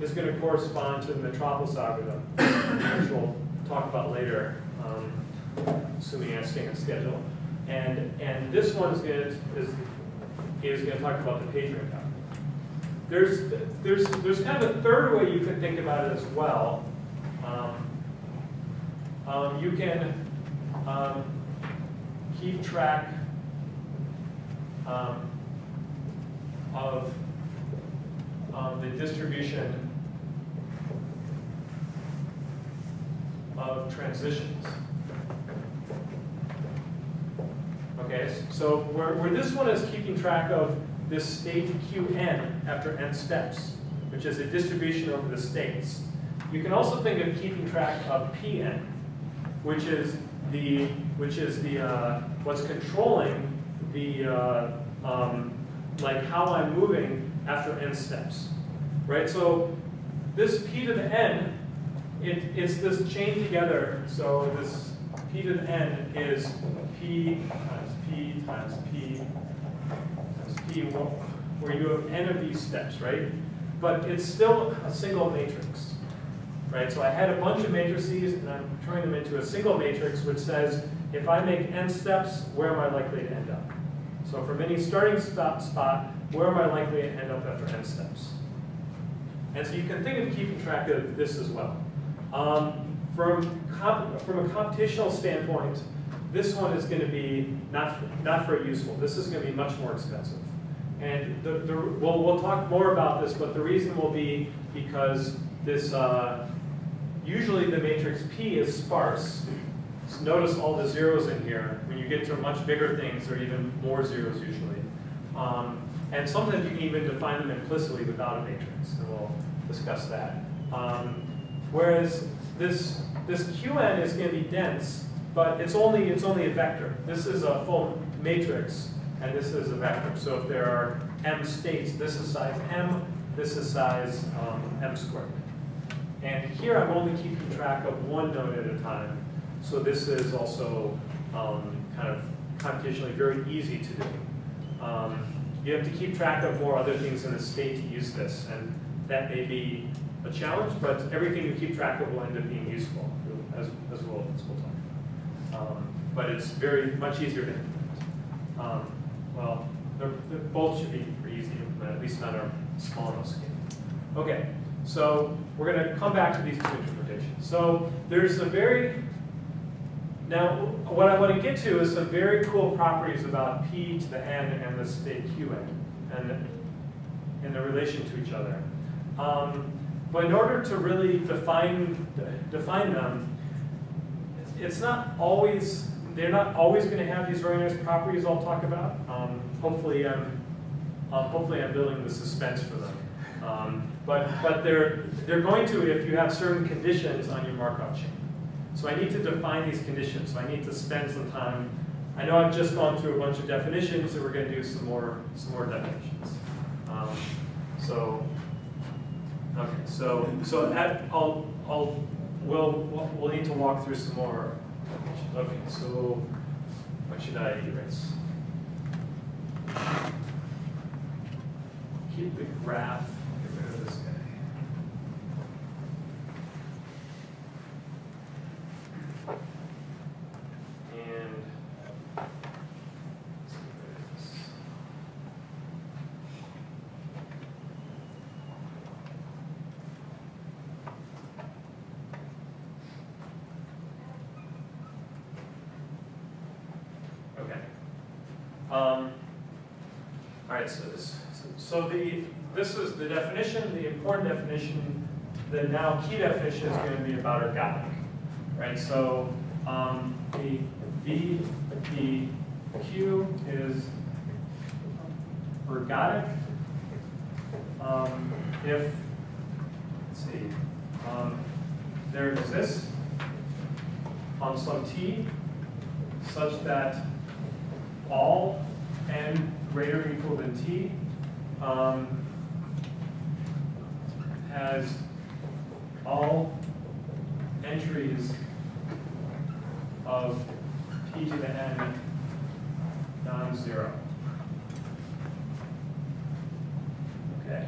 is going to correspond to the metropolis algorithm, which we'll talk about later, um, assuming I stay on schedule. And, and this one is going to, is, is going to talk about the PageRank algorithm. There's, there's, there's kind of a third way you can think about it as well. Um, um, you can um, keep track um, of um, the distribution of transitions. Okay, so where, where this one is keeping track of this state Qn after n steps, which is a distribution over the states. You can also think of keeping track of Pn, which is the which is the uh, what's controlling the uh, um, like how I'm moving after n steps, right? So this p to the n, it, it's this chain together. So this p to the n is p times p times p times p, where you have n of these steps, right? But it's still a single matrix, right? So I had a bunch of matrices, and I'm turning them into a single matrix, which says if I make n steps, where am I likely to end up? So from any starting stop spot, where am I likely to end up after n steps? And so you can think of keeping track of this as well. Um, from, from a computational standpoint, this one is going to be not, not very useful. This is going to be much more expensive. And the, the, we'll, we'll talk more about this, but the reason will be because this, uh, usually the matrix P is sparse. So notice all the zeros in here. When you get to much bigger things, there are even more zeros usually. Um, and sometimes you can even define them implicitly without a matrix, and we'll discuss that. Um, whereas this, this Qn is going to be dense, but it's only, it's only a vector. This is a full matrix, and this is a vector. So if there are m states, this is size m, this is size um, m squared. And here I'm only keeping track of one node at a time. So this is also um, kind of computationally very easy to do. Um, you have to keep track of more other things in the state to use this, and that may be a challenge, but everything you keep track of will end up being useful, as, as, we'll, as we'll talk about. Um, but it's very much easier to implement. Um, well, they're, they're both should be pretty easy to implement, at least not our small enough scale. Okay, so we're going to come back to these two interpretations. So there's a very now, what I want to get to is some very cool properties about p to the n and the state qn, and in the relation to each other. Um, but in order to really define define them, it's not always they're not always going to have these very nice properties I'll talk about. Um, hopefully, I'm um, hopefully I'm building the suspense for them. Um, but but they're they're going to if you have certain conditions on your Markov chain. So I need to define these conditions. So I need to spend some time. I know I've just gone through a bunch of definitions, so we're going to do some more some more definitions. Um, so okay, so so at, I'll I'll we'll we'll need to walk through some more. Okay, so what should I erase? Keep the graph. Get rid of this guy. Um, all right, so, this, so the this is the definition, the important definition. The now key definition is going to be about ergodic, right? So um, the V, P, Q is ergodic um, if, let's see, um, there exists on some T such that all n greater or equal than t um, has all entries of p to the n non-zero. Okay.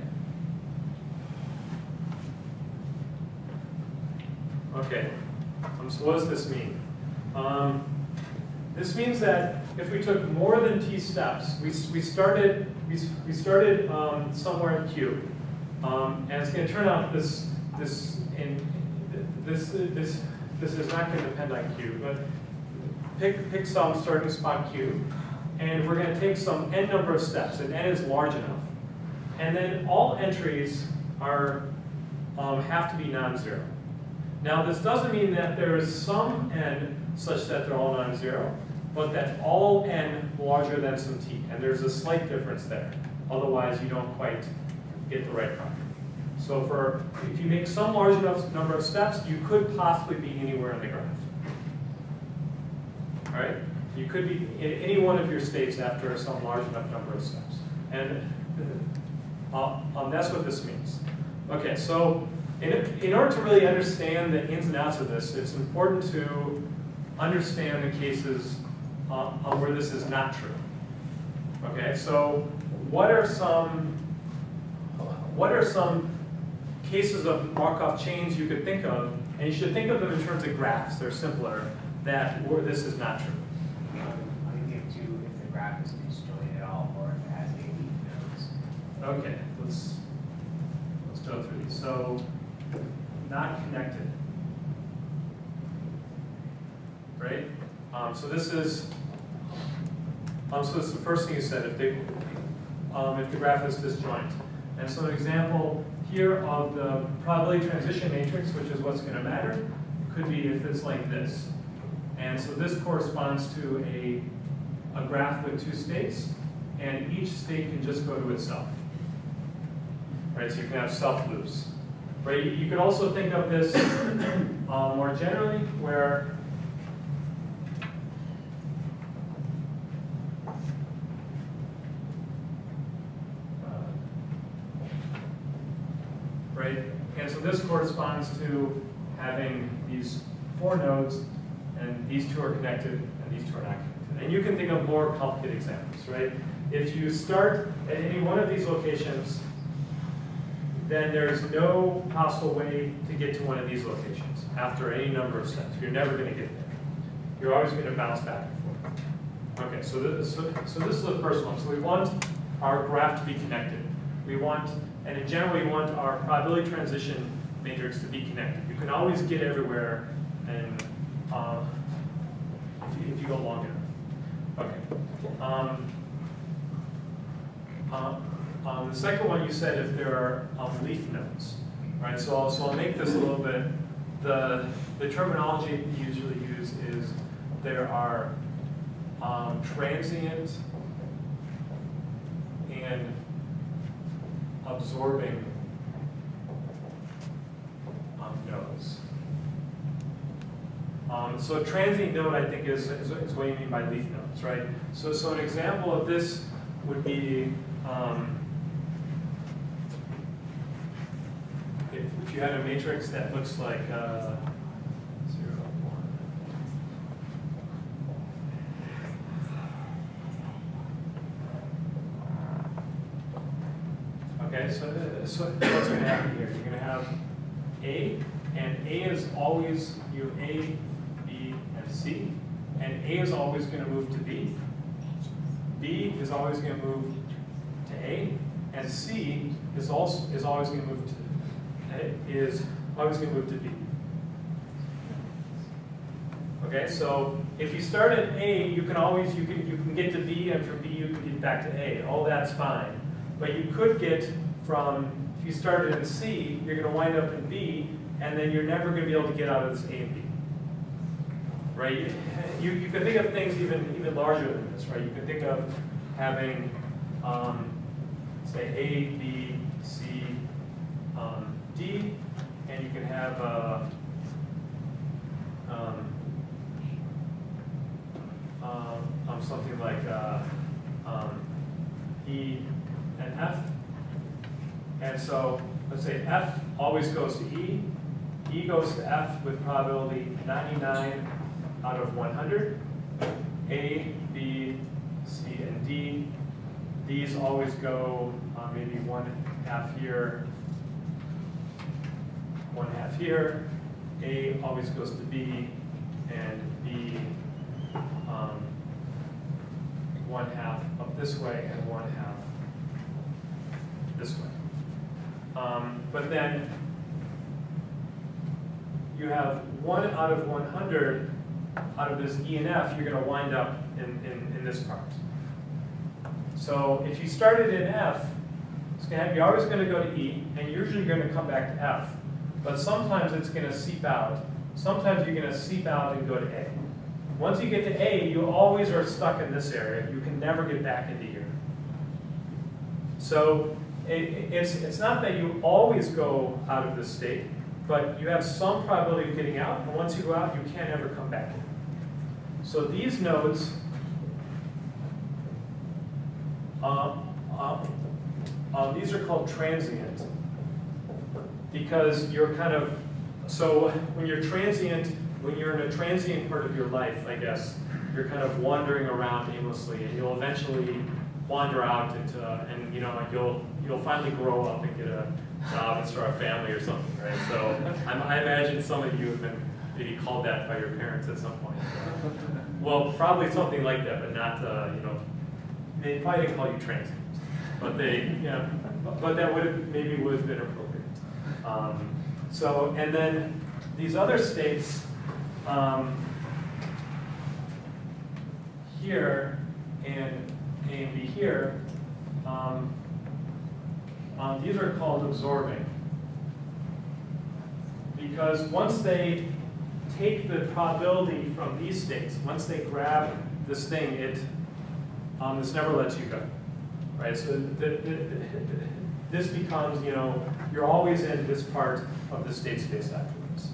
Okay, um, so what does this mean? Um, this means that if we took more than t steps, we, we started, we, we started um, somewhere in q, um, and it's going to turn out this, this, in, this, this, this is not going to depend on q, but pick, pick some starting spot q, and we're going to take some n number of steps, and n is large enough. And then all entries are, um, have to be non-zero. Now, this doesn't mean that there is some n such that they're all non-zero, but that all n larger than some t, and there's a slight difference there. Otherwise, you don't quite get the right property. So for, if you make some large enough number of steps, you could possibly be anywhere in the graph. All right? You could be in any one of your states after some large enough number of steps. And uh, um, that's what this means. Okay, so in, in order to really understand the ins and outs of this, it's important to understand the cases uh, where this is not true. Okay, so what are some what are some cases of Markov chains you could think of, and you should think of them in terms of graphs, they're simpler, that where this is not true. I think too, if the graph is disjointed at all, or if it has any nodes. Okay, let's let's go through these. So not connected. Right? Um, so this is um, so this is the first thing you said, if they um, if the graph is disjoint. And so an example here of the probability transition matrix, which is what's going to matter, could be if it's like this. And so this corresponds to a, a graph with two states, and each state can just go to itself. Right, so you can have self loops. Right, you could also think of this um, more generally, where right? And so this corresponds to having these four nodes, and these two are connected, and these two are not connected. And you can think of more complicated examples, right? If you start at any one of these locations, then there's no possible way to get to one of these locations after any number of steps. You're never going to get there. You're always going to bounce back and forth. Okay, so this, so, so this is the first one. So we want our graph to be connected. We want and in general, we want our probability transition matrix to be connected. You can always get everywhere and uh, if, you, if, you, go long enough. Okay. Um, uh, um, the second one you said if there are um, leaf nodes, right? So I'll, so I'll make this a little bit, the, the terminology you usually use is there are um, transient and absorbing nodes. Um, so a transient node, I think, is, is, is, what you mean by leaf nodes, right? So, so an example of this would be um, if, if, you had a matrix that looks like uh, Okay, so, what's going to happen here? You're going to have A, and A is always, you have A, B, and C, and A is always going to move to B. B is always going to move to A, and C is also is always going to move to uh, is always going to move to B. Okay, so if you start at A, you can always you can you can get to B, and from B you can get back to A. All that's fine. But you could get from, if you started in C, you're going to wind up in B, and then you're never going to be able to get out of this A and B. Right? You, you can think of things even, even larger than this, right? You can think of having, um, say, A, B, C, um, D, and you can have uh, um, um, something like uh, um, E and F, and so let's say F always goes to E. E goes to F with probability 99 out of 100. A, B, C, and D. These always go uh, maybe one half here, one half here. A always goes to B, and B, um, one half up this way and one half this way. Um, but then you have one out of 100 out of this E and F, you're going to wind up in, in, in this part. So if you started in F, it's have, you're always going to go to E, and usually you're going to come back to F. But sometimes it's going to seep out. Sometimes you're going to seep out and go to A. Once you get to A, you always are stuck in this area. You can never get back into here. So it, it's, it's not that you always go out of this state, but you have some probability of getting out, and once you go out, you can't ever come back in. So these nodes, um, um, um, these are called transient because you're kind of, so when you're transient, when you're in a transient part of your life, I guess, you're kind of wandering around aimlessly and you'll eventually wander out into, and you know, you'll, you'll finally grow up and get a job and start a family or something, right? So I'm, I imagine some of you have been maybe called that by your parents at some point. Well, probably something like that, but not, uh, you know, they probably didn't call you trans, but they, yeah, but that would have, maybe would have been appropriate. Um, so, and then these other states, um, here and A and B here, um, um, these are called absorbing. Because once they take the probability from these states, once they grab this thing, it um, this never lets you go, right? So the, the, the, this becomes, you know, you're always in this part of the state space afterwards.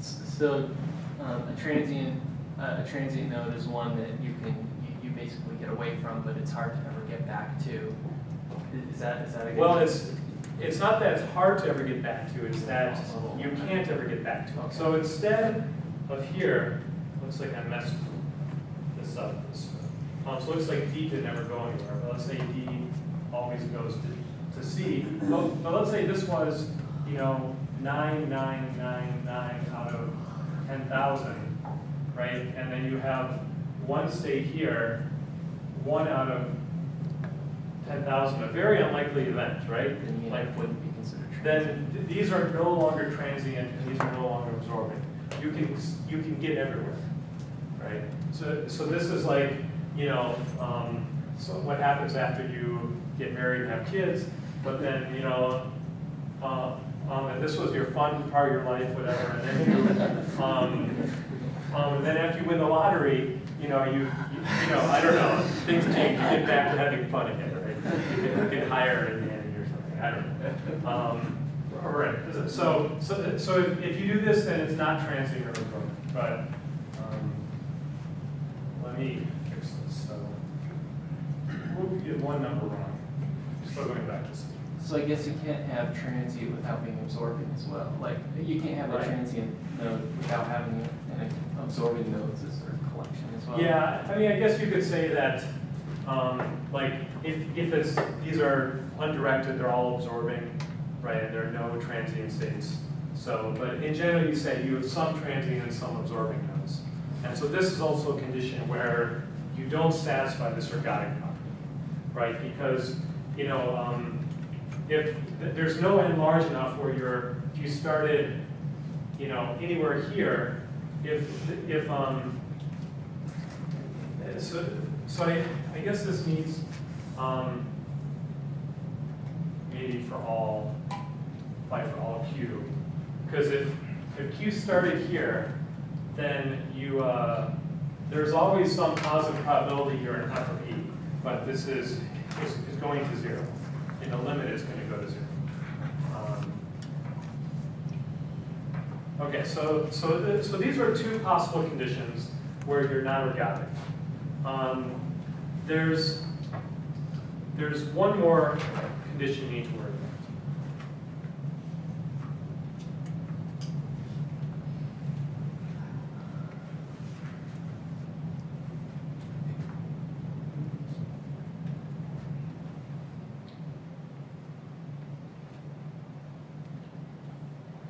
So um, a transient, uh, a transient node is one that you can, you, you basically get away from, but it's hard to ever get back to. Is- that, is that a good? Well, it's, it's not that it's hard to ever get back to, it's that you can't ever get back to it. So instead of here, looks like I messed this up. This- Um, so it looks like D could never go anywhere, but let's say D always goes to, to C. But, but let's say this was, you know, nine, nine, nine, nine out of ten thousand, right? And then you have one state here, one out of ten thousand, a very unlikely event, right? Like, wouldn't be considered then th- these are no longer transient and these are no longer absorbing. You can, you can get everywhere, right? So, so this is like, you know, um, so what happens after you get married and have kids, but then, you know, uh, um, and this was your fun part of your life, whatever, and then you, um, um, and then after you win the lottery, you know, you, you, you know, I don't know, things change, you get back to having fun again? You get higher in the or something, I don't know. Um, all right, so, so, so if, if you do this, then it's not transient or absorbent, but, um, let me fix this, so. We'll get one number wrong, still going back to. So I guess you can't have transient without being absorbing as well. Like, you can't have a Right. transient node without having an absorbing nodes as their collection as well. Yeah, I mean, I guess you could say that, um, like, if, if it's, these are undirected, they're all absorbing, right, and there are no transient states. So, but in general, you say you have some transient and some absorbing nodes. And so this is also a condition where you don't satisfy this ergodic property, right? Because, you know, um, if, th- there's no n large enough where you're, if you started, you know, anywhere here, if, if, um, so, so I, I guess this means, um, maybe for all, like for all Q. Because if, if Q started here, then you, uh, there's always some positive probability you're in F of E, but this is, is, is going to zero. And the limit is gonna go to zero. Um, Okay, so, so, th- so these are two possible conditions where you're not ergodic. Um, there's, there's one more condition you need to worry about.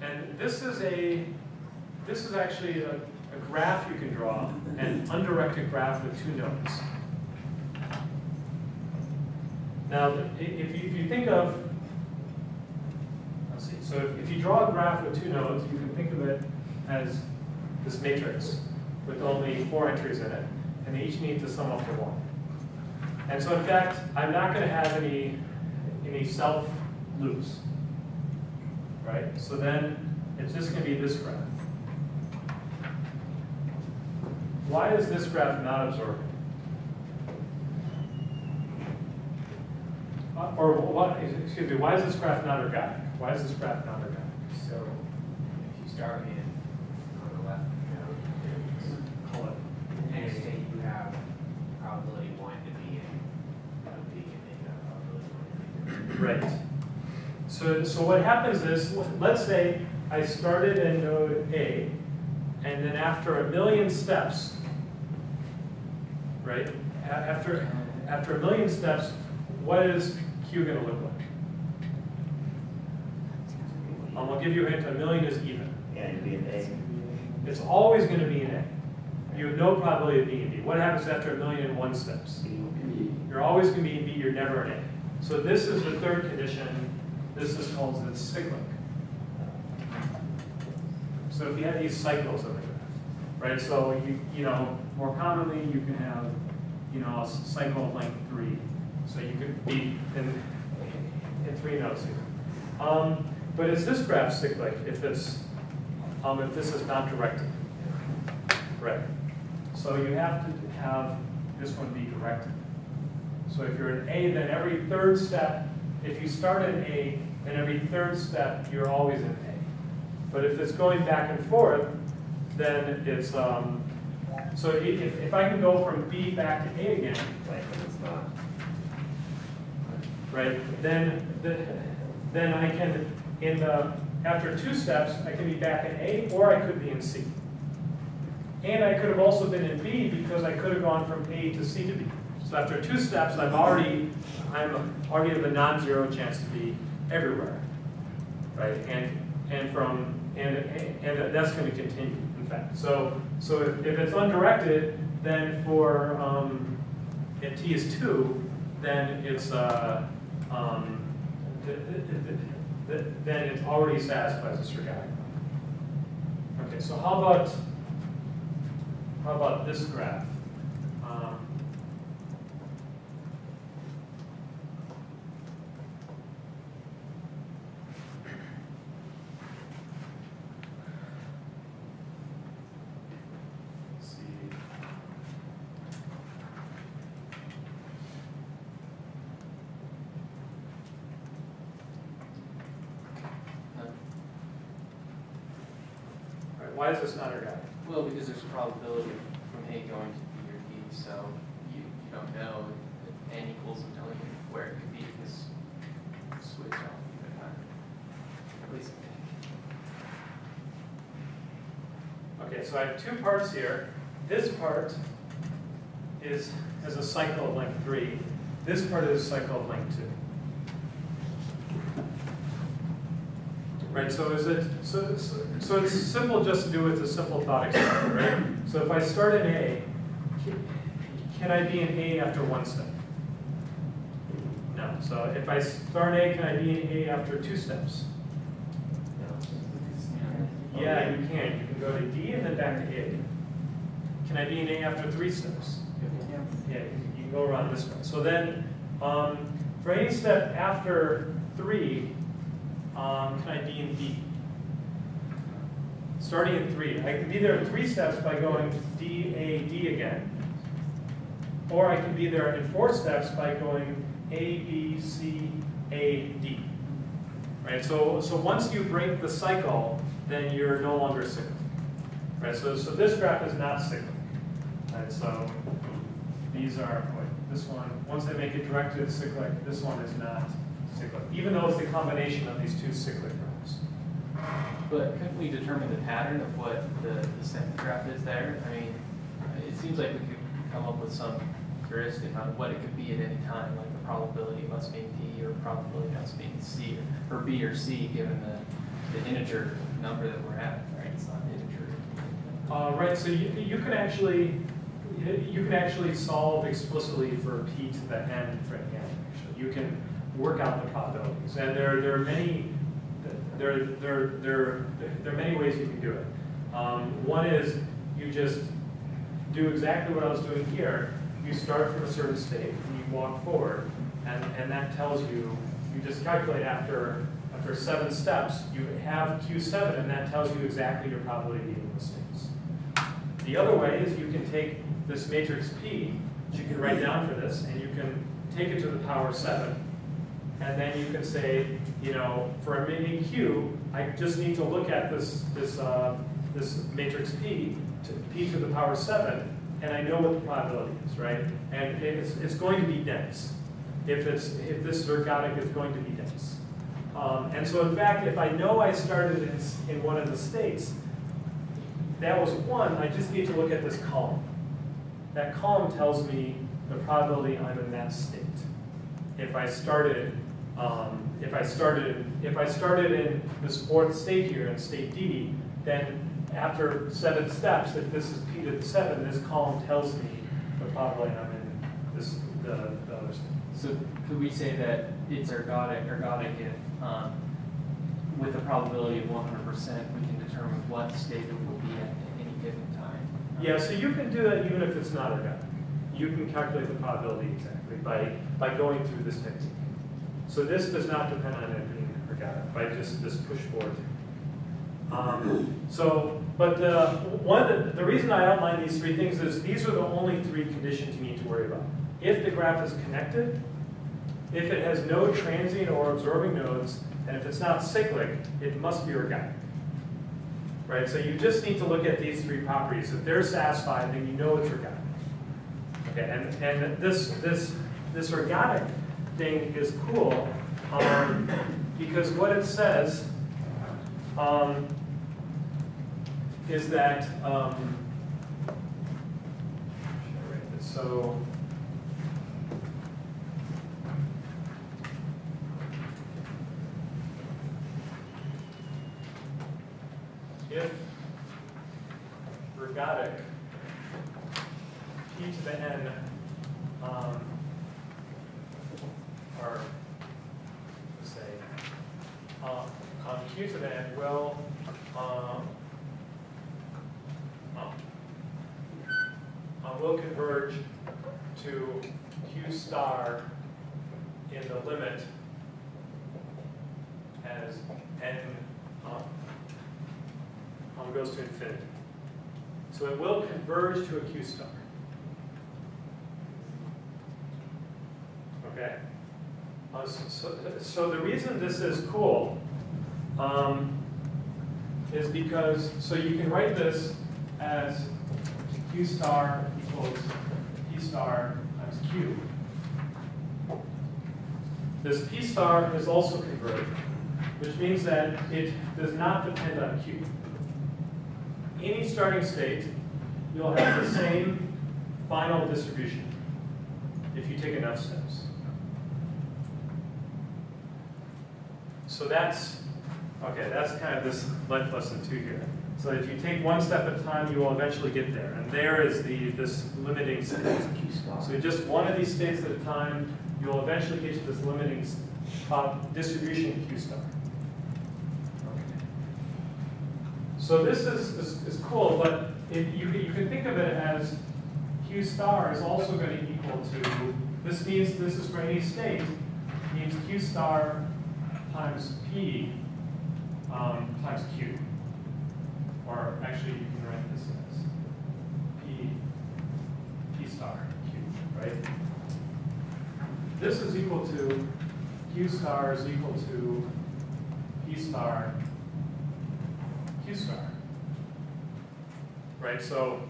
And this is a, this is actually a, a graph you can draw, an undirected graph with two nodes. Now, if you, if you think of, let's see, so if- if you draw a graph with two nodes, you can think of it as this matrix with only four entries in it, and they each need to sum up to one. And so in fact, I'm not gonna have any, any self loops. Right, so then it's just gonna be this graph. Why is this graph not absorbing? Uh, Or what, excuse me, why is this graph not ergodic? Why is this graph not ergodic? So if you start in on the left, you know, Call it in any A. state you have probability one to be in, of being in, you have probability one to be in. Right. So, so what happens is, let's say I started in node A, and then after a million steps, right? a- After, after a million steps, what is Q gonna look like? Um, I'll give you a hint, a million is even. Yeah, it'd be an A. It's always gonna be an A. You have no probability of being a B. What happens after a million and one steps? You're always gonna be in B, you're never in A. So this is the third condition, this is called the cyclic. So if you have these cycles of the graph, right, so you, you know, more commonly, you can have, you know, a cycle of length three. So you could be in, in three nodes here. Um, but is this graph cyclic if it's, um, if this is not directed? Right. So you have to have this one be directed. So if you're in A, then every third step, if you start in A, then every third step, you're always in A. But if it's going back and forth, then it's, um, so if, if I can go from B back to A again, Like, it's not. right, then, the- then I can, in the, after two steps, I can be back in A, or I could be in C. And I could have also been in B because I could have gone from A to C to B. So after two steps, I'm already, I'm already have a non-zero chance to be everywhere, right? And, and from, and, and that's gonna continue, in fact. So, so if, if it's undirected, then for, um, if T is two, then it's, uh, um, th- th- th- th- then it already satisfies the ergodic. Okay, so how about, how about this graph? Um, let's see. Uh, All right, why is this not ergodic? Well, because there's a probability from A going to B or D, so you, you don't know if N equals I'm telling you where it could be, because switch off either time. At least I think. Okay, so I have two parts here. This part is, is a cycle of length three. This part is a cycle of length two. Right, so is it, so, so so it's simple just to do with a simple thought experiment, right? So if I start in A, can- I be in A after one step? No, so if I start A, can I be in A after two steps? Yeah, you can. You can go to D and then back to A. Can I be in A after three steps? Yeah, you you can go around this way. So then, um, for any step after three, um, can I be in D? Starting at three, I can be there in three steps by going D, A, D again. Or I can be there in four steps by going A, B, C, A, D. Right, so, so once you break the cycle, then you're no longer cyclic. Right, so, so this graph is not cyclic. Right, so these are, wait, this one, once I make it directed cyclic, this one is not cyclic, even though it's the combination of these two cyclic graphs. But couldn't we determine the pattern of what the, the second graph is there? I mean, it seems like we could come up with some heuristic on what it could be at any time, like the probability of us being D or probability of us being C, or B or C, given the the integer number that we're at, right? It's not integer. Uh, right, so you, you can actually, you can actually solve explicitly for p to the n for n. You can work out the probabilities, and there, there are many, there, there, there, there are many ways you can do it. Um, one is, you just do exactly what I was doing here. You start from a certain state, and you walk forward, and, and that tells you, you just calculate after, after seven steps, you have Q7, and that tells you exactly your probability of beating the states. The other way is you can take this matrix P, which you can write down for this, and you can take it to the power seven. And then you can say, you know, for a mini Q, I just need to look at this, this, uh, this matrix P, to P to the power seven, and I know what the probability is, right? And it's, it's going to be dense. If it's, if this is ergodic, it's going to be dense. Um, and so in fact, if I know I started in, in one of the states, that was one, I just need to look at this column. That column tells me the probability I'm in that state. If I started, um, if I started, if I started in this fourth state here in state D, then after seven steps, if this is P to the seven, this column tells me the probability I'm in this, the, the other state. So could we say that it's ergodic, ergodic if, um, with a probability of one hundred percent, we can determine what state it will be at any given time? Yeah, so you can do that even if it's not ergodic. You can calculate the probability exactly by, by going through this technique. So this does not depend on it being ergodic, by just this push forward. Um, so, but one, the reason I outline these three things is these are the only three conditions you need to worry about. If the graph is connected, if it has no transient or absorbing nodes, and if it's not cyclic, it must be ergodic. Right, so you just need to look at these three properties. If they're satisfied, then you know it's ergodic. Okay, and, and this, this, this ergodic thing is cool, um, because what it says, um, is that, um? So, if ergodic p to the n um, or let's say uh, on q to the n will um, um, uh, will converge to q star in the limit as n um, um, goes to infinity. So it will converge to a Q star. Okay? Uh, so, so, the reason this is cool um, is because, so you can write this as Q star equals P star times Q. This P star is also converged, which means that it does not depend on Q any starting state, you'll have the same final distribution if you take enough steps. So that's, okay, that's kind of this life lesson two here. So if you take one step at a time, you will eventually get there. And there is the this limiting state. So just one of these states at a time, you'll eventually get to this limiting uh, distribution Q star. Okay. So this is, is, is cool, but if you, you can think of it as Q star is also going to equal to, this means this is for any state, means Q star times P um, times Q. Or actually, you can write this as P, P star Q, right? This is equal to, Q star is equal to P star Q star. Right, so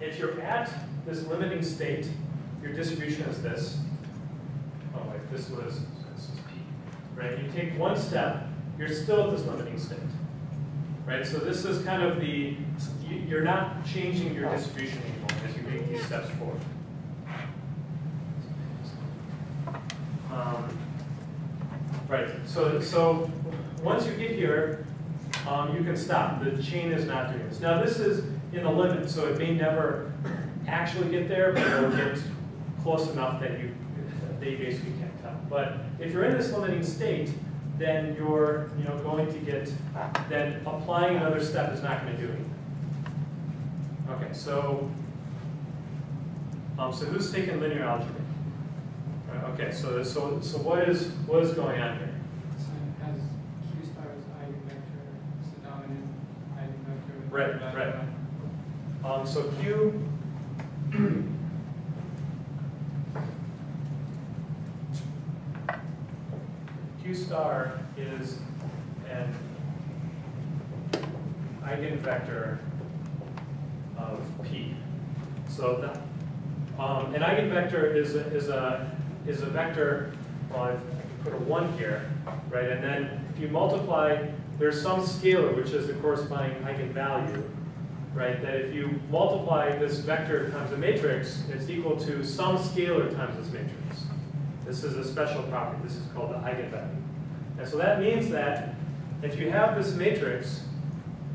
if you're at this limiting state, your distribution is this. Oh wait, this was, this is. Right, you take one step, you're still at this limiting state. Right, so this is kind of the, you- you're not changing your distribution anymore as you make these steps forward. Um, Right, so, so once you get here, um, you can stop. The chain is not doing this. Now, this is in the limit, so it may never actually get there, but it'll get close enough that you, they basically can't tell. But if you're in this limiting state, then you're, you know, going to get, then applying another step is not gonna do anything. Okay, so, um, so who's taking linear algebra? Right, Okay, so, so, so what is, what is going on here? So it Q star as eigenvector, it's the dominant eigenvector. Right, right. Um, so Q. Q star is an eigenvector of P. So the, um, an eigenvector is a, is a, is a vector, well, I can put a one here, right? And then if you multiply, there's some scalar, which is the corresponding eigenvalue, right? That if you multiply this vector times a matrix, it's equal to some scalar times this matrix. This is a special property. This is called the eigenvalue. And so that means that if you have this matrix,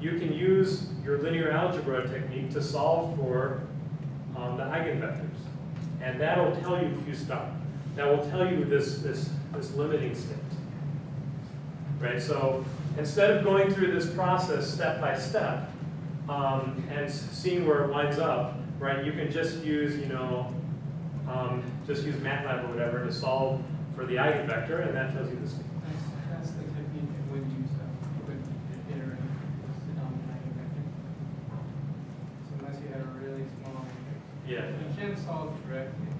you can use your linear algebra technique to solve for um, the eigenvectors. And that'll tell you Q star. That will tell you this, this, this limiting state. Right, so instead of going through this process step by step, um, and seeing where it lines up, right, you can just use, you know, um, just use MATLAB or whatever to solve for the eigenvector, and that tells you the state. That's, that's the technique that would use, uh, you would iterate the dominant eigenvector. So unless you have a really small matrix. Yeah. You can solve directly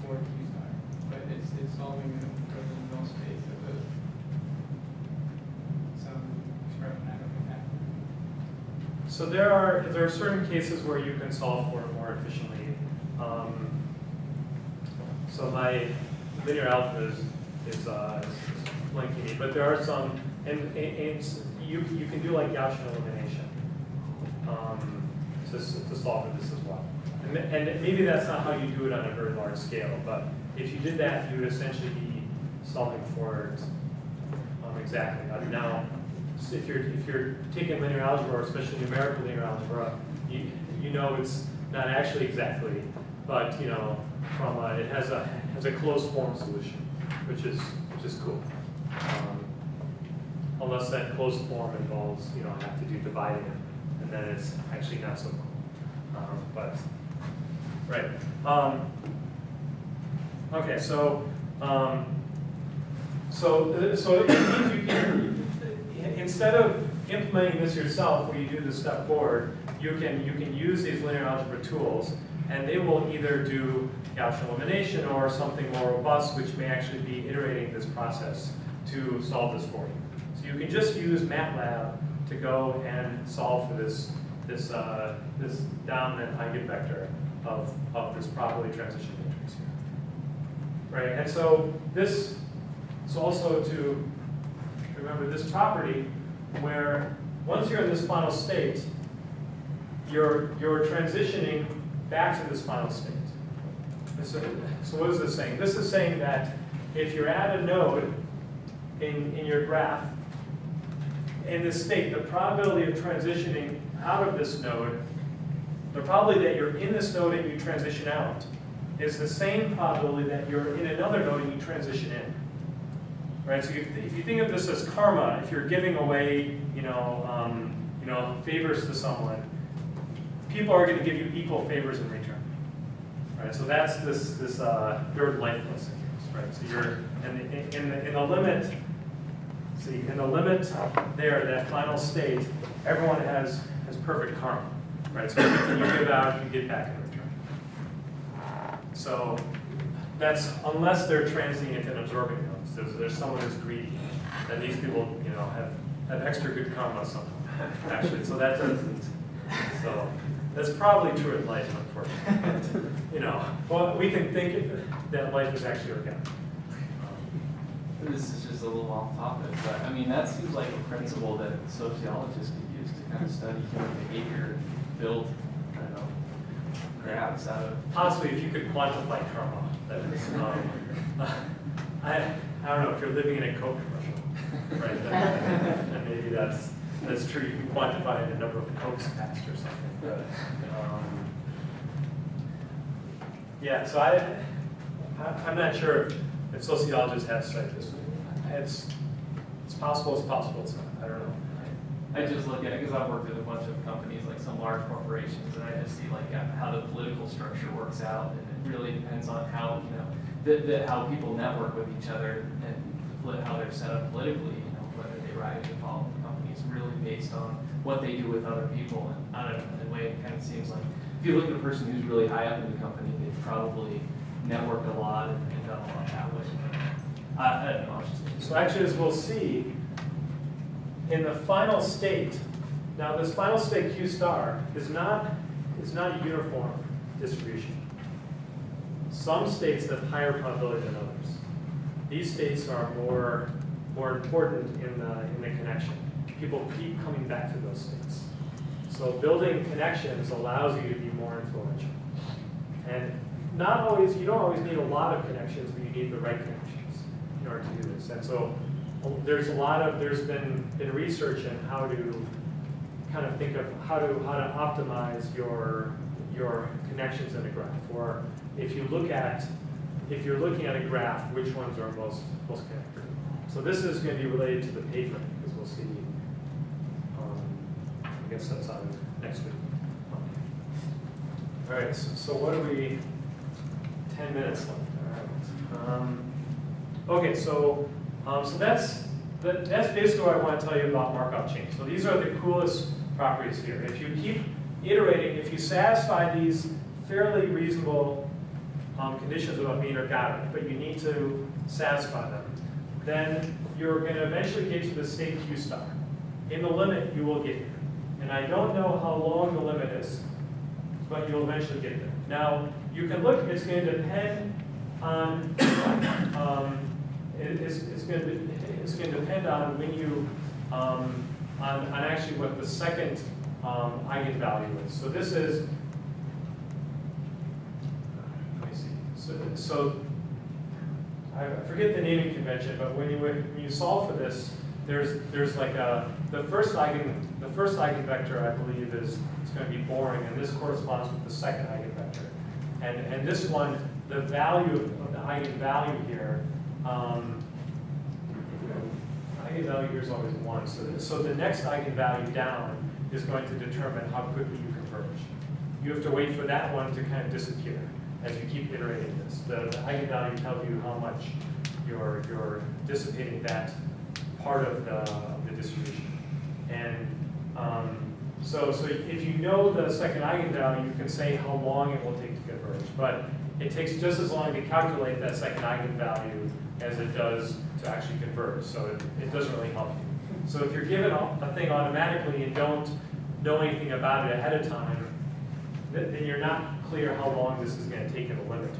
for Q star, but it's, it's solving it for the null space of a, some experiment I don't have. So there are, there are certain cases where you can solve for it more efficiently. Um, so my linear algebra is, is, uh, is but there are some, and, and it's, you, you can do like Gaussian elimination, um, to, to solve for this as well. And, and maybe that's not how you do it on a very large scale, but if you did that, you would essentially be solving for um, exactly. Uh, Now, if you're, if you're taking linear algebra, or especially numerical linear algebra, you, you know it's not actually exactly, but, you know, from, a- it has a, has a closed form solution, which is, which is cool. Um, Unless that closed form involves, you know, I have to do dividing, and then it's actually not so cool. Um, But, right. Um, Okay, so, um, so, uh, so it means you can, instead of implementing this yourself, where you do the step forward, you can, you can use these linear algebra tools, and they will either do Gaussian elimination or something more robust, which may actually be iterating this process to solve this for you. So you can just use MATLAB to go and solve for this, this, uh, this dominant eigenvector of, of this probability transition matrix here. Right, and so this is also to remember this property where once you're in this final state, you're, you're transitioning back to this final state. So, so what is this saying? This is saying that if you're at a node in, in your graph, in this state, the probability of transitioning out of this node, the probability that you're in this node and you transition out, is the same probability that you're in another node and you transition in. Right, so if, if you think of this as karma, if you're giving away, you know, um, you know, favors to someone, people are going to give you equal favors in return. Right, so that's this this uh, third life lesson, right? So you're in the, in the in the limit. See, in the limit there, that final state, everyone has has perfect karma, right? So everything you give out, you get back in return. So that's unless they're transient and absorbing nodes. There's, there's someone who's greedy, and these people, you know, have, have extra good karma somehow. Actually, so that doesn't. So that's probably true in life, unfortunately. you know, well, we can think that life is actually ergodic. This is just a little off topic, but I mean, that seems like a principle that sociologists could use to kind of study human behavior, and build, I don't know, graphs out of. Possibly, if you could quantify karma, that is. Um, I, I don't know if you're living in a Coke commercial, right? Then, then maybe that's That's true, you can quantify the number of cokes passed or something. Um, Yeah, so I, I- I'm not sure if- if sociologists have said this. It's, it's possible, it's possible, it's not, I don't know. I just look at it, because I've worked with a bunch of companies, like some large corporations, and I just see like uh, how the political structure works out, and it really depends on how, you know, the, the, how people network with each other, and how they're set up politically, you know, whether they rise or fall in the company is really based on what they do with other people, and I don't know, in a way, it kind of seems like, if you look at a person who's really high up in the company, they've probably networked a lot and and done a lot that way. I, I don't know. So actually, as we'll see, in the final state, now this final state Q star is not, is not a uniform distribution. Some states have higher probability than others. These states are more, more important in the, in the connection. People keep coming back to those states. So building connections allows you to be more influential. And not always, you don't always need a lot of connections, but you need the right connections in order to do this. And so uh, there's a lot of, there's been, been research in how to kind of think of how to, how to optimize your, your connections in a graph. Or if you look at, if you're looking at a graph, which ones are most, most connected. So this is going to be related to the page rank, because we'll see, guess that's on next week. All right, so, so what are we, ten minutes left, all right. Um, Okay, so, um, so that's, that, that's basically what I want to tell you about Markov chains. So these are the coolest properties here. If you keep iterating, if you satisfy these fairly reasonable um, conditions about being ergodic, but you need to satisfy them, then you're going to eventually get to the state Q star. In the limit, you will get here. And I don't know how long the limit is, but you'll eventually get there. Now, you can look, it's going to depend on, um, it- it's, it's going to, it's going to depend on when you, um, on, on actually what the second um, eigenvalue is. So this is, let me see, so, so I forget the naming convention, but when you, when you solve for this, there's, there's like a, the first eigen, the first eigenvector, I believe, is, is gonna be boring, and this corresponds with the second eigenvector. And, and this one, the value of the eigenvalue here, um, eigenvalue here is always one, so, the- so the next eigenvalue down is going to determine how quickly you converge. You have to wait for that one to kind of disappear as you keep iterating this. The, the eigenvalue tells you how much you're, you're dissipating that part of the, the distribution. And um, so, so if you know the second eigenvalue, you can say how long it will take to converge. But it takes just as long to calculate that second eigenvalue as it does to actually converge. So it, it doesn't really help you. So if you're given a a thing automatically and don't know anything about it ahead of time, then you're not clear how long this is going to take in the limit.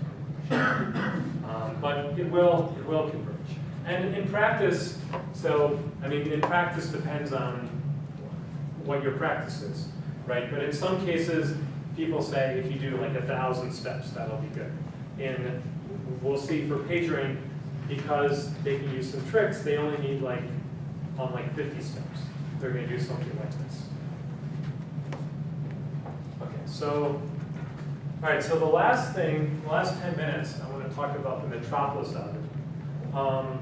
Um, But it will, it will converge. And in practice, so, I mean, in practice depends on what your practice is, right? But in some cases, people say if you do like a thousand steps, that'll be good. And we'll see for PageRank, because they can use some tricks, they only need like, on like fifty steps. They're gonna do something like this. Okay, so, all right, so the last thing, the last ten minutes, I wanna talk about the metropolis algorithm. Um.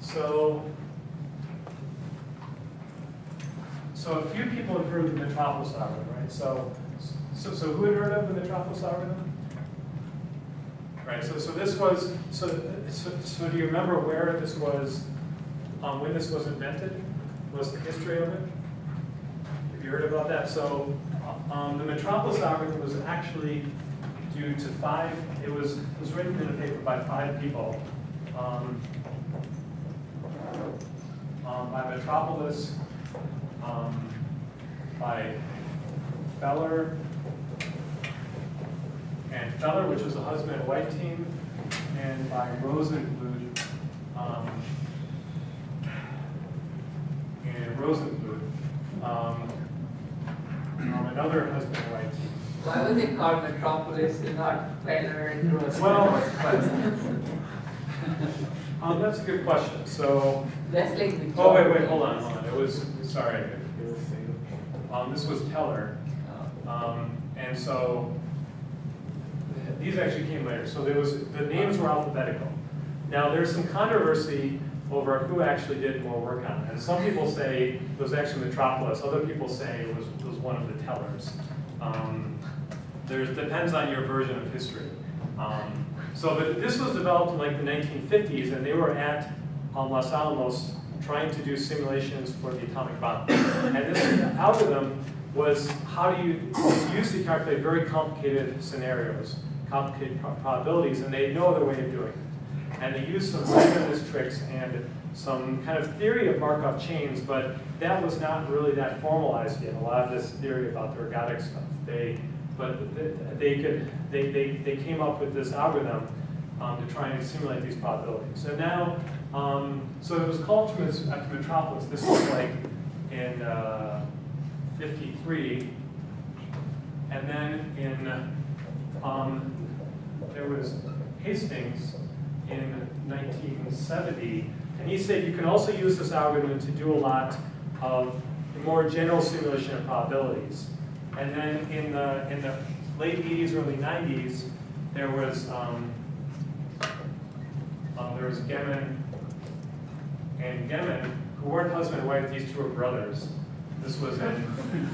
So, so a few people have heard of the metropolis algorithm, right? So, so, so who had heard of the metropolis algorithm? Right, so, so this was, so, so, so do you remember where this was, um, when this was invented? Was the history of it? Have you heard about that? So, um, the metropolis algorithm was actually due to five, it was, it was written in a paper by five people. Um, um, by Metropolis, um, by Feller, and Feller, which was a husband and wife team, and by Rosenbluth, um, and Rosenbluth, um, um, another husband. Why was it called Metropolis and not Feller and Rose? Well- Um, that's a good question. So, That's like the. oh, wait, wait, hold on, hold on. It was, sorry. Um, this was Teller. Oh. Um, and so, these actually came later, so there was, the names were alphabetical. Now, there's some controversy over who actually did more work on it, and some people say it was actually Metropolis, other people say it was, was one of the tellers. Um, there's, depends on your version of history. Um, so, but this was developed in like the nineteen fifties, and they were at, um, Los Alamos trying to do simulations for the atomic bomb. And this algorithm was how do you, use to calculate very complicated scenarios, complicated probabilities, and they had no other way of doing it. And they used some randomness tricks and some kind of theory of Markov chains, but that was not really that formalized yet. A lot of this theory about the ergodic stuff. They, but they could, they, they, they came up with this algorithm um, to try and simulate these probabilities. And now, um, so it was called after Metropolis. This was like in uh, 53. And then in, um, there was Hastings in 1970, and he said you can also use this algorithm to do a lot of more general simulation of probabilities. And then in the, in the late 80s, early 90s, there was, um, um, there was Geman and Geman, who weren't husband and wife, these two were brothers. This was in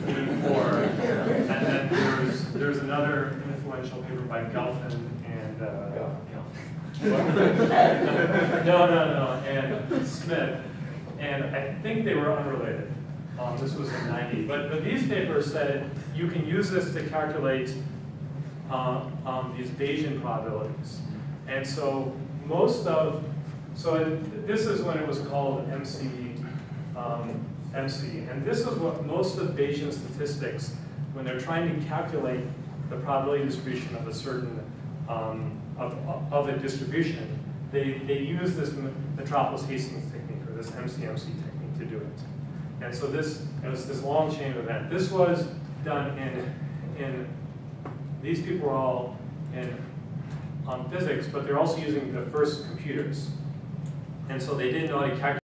84. And then there was, there was another influential paper by Gelfand and, uh, no, no, no, and Smith, and I think they were unrelated. Um, this was in ninety, but, but these papers said you can use this to calculate, uh, um, these Bayesian probabilities. And so most of, so it- this is when it was called MC, um, MC, and this is what most of Bayesian statistics, when they're trying to calculate the probability distribution of a certain, um, of, of a distribution, they, they use this Metropolis Hastings technique, or this MCMC technique to do it. And so this, it was this long chain of event. This was done in, in, these people were all in, on physics, but they're also using the first computers. And so they didn't know how to calculate